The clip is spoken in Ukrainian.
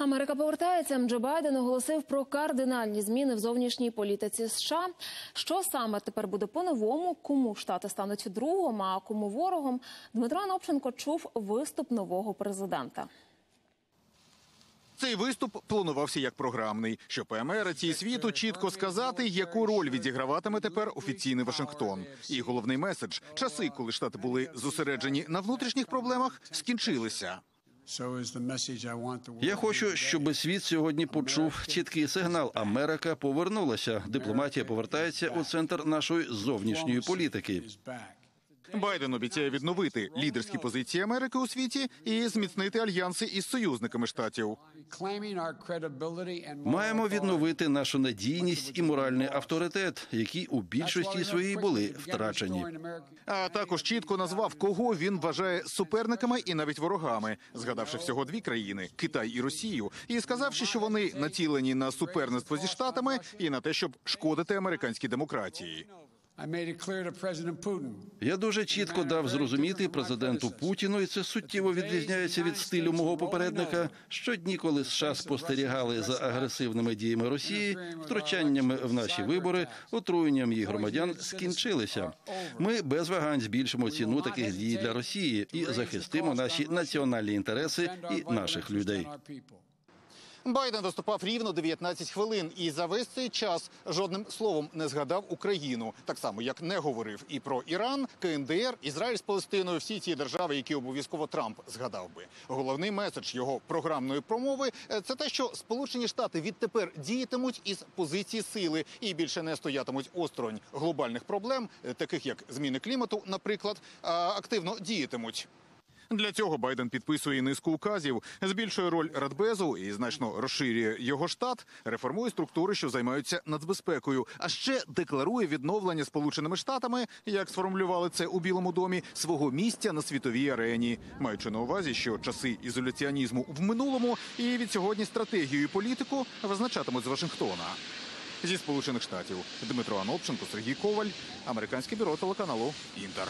Америка повертається. Джо Байден оголосив про кардинальні зміни в зовнішній політиці США. Що саме тепер буде по-новому? Кому штати стануть другом, а кому ворогом? Дмитро Анопченко чув виступ нового президента. Цей виступ планувався як програмний, щоб Америці і світу чітко сказати, яку роль відіграватиме тепер офіційний Вашингтон. І головний меседж часи, коли штати були зосереджені на внутрішніх проблемах, скінчилися. Я хочу, щоб світ сьогодні почув чіткий сигнал. Америка повернулася. Дипломатія повертається у центр нашої зовнішньої політики. Байден обіцяє відновити лідерські позиції Америки у світі і зміцнити альянси із союзниками штатів. Маємо відновити нашу надійність і моральний авторитет, які у більшості своїй були втрачені. А також чітко назвав, кого він вважає суперниками і навіть ворогами, згадавши всього дві країни Китай і Росію, і сказавши, що вони націлені на суперництво зі штатами і на те, щоб шкодити американській демократії. Я дуже чітко дав зрозуміти президенту Путіну, і це суттєво відрізняється від стилю мого попередника. Щодні, коли США спостерігали за агресивними діями Росії, втручаннями в наші вибори, отруєнням її громадян скінчилися. Ми без вагань збільшимо ціну таких дій для Росії і захистимо наші національні інтереси і наших людей. Байден виступав рівно 19 хвилин, і за весь цей час жодним словом не згадав Україну, так само як не говорив і про Іран, КНДР, Ізраїль з Палестиною, всі ці держави, які обов'язково Трамп згадав би. Головний меседж його програмної промови це те, що Сполучені Штати відтепер діятимуть із позиції сили і більше не стоятимуть осторонь глобальних проблем, таких як зміни клімату, наприклад, активно діятимуть. Для цього Байден підписує низку указів, збільшує роль Радбезу і значно розширює його штат, реформує структури, що займаються нацбезпекою. А ще декларує відновлення Сполученими Штатами, як сформулювали це у Білому домі, свого місця на світовій арені, маючи на увазі, що часи ізоляціонізму в минулому і від сьогодні стратегію і політику визначатимуть з Вашингтона. Зі сполучених штатів Дмитро Анопченко, Сергій Коваль, американське бюро телеканалу Інтер.